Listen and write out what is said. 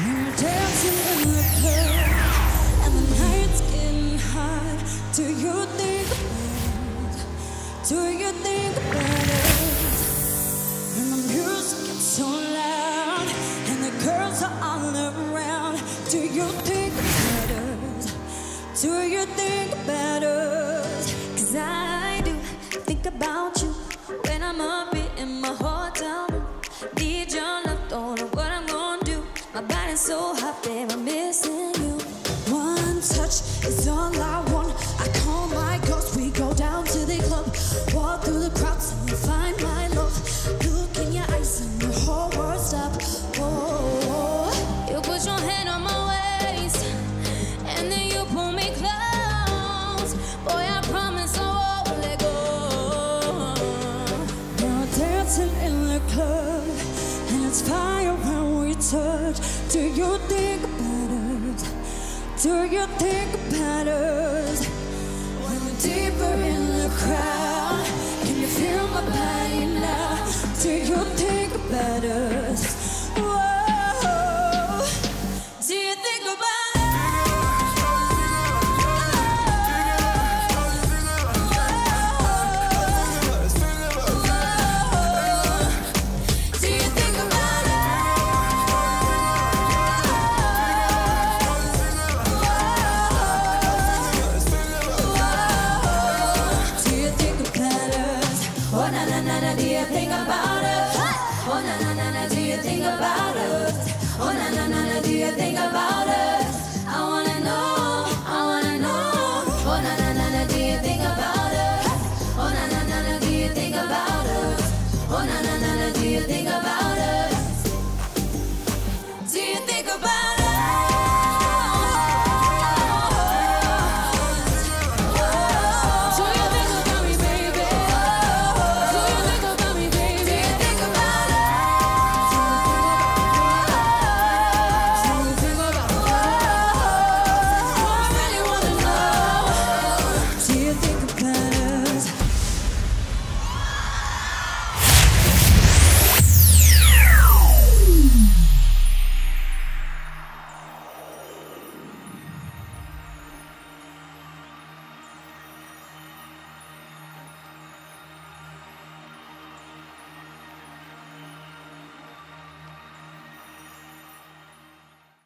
We're dancing in the club and the night's getting hot. Do you think about it? Do you think about it? And the music gets so loud and the girls are all around. Do you think about it? Do you think about it? Cause I do think about you. so happy, my Do you think about us? Do you think about us When we're deeper in the crowd. Oh na na na na, do you think about us? Oh na na na na, do you think about us? Oh na na na na, do you think about us? I wanna know, I wanna know. Oh na na na na, do you think about us? Oh na na na na, do you think about us? Oh na na na na, do you think about?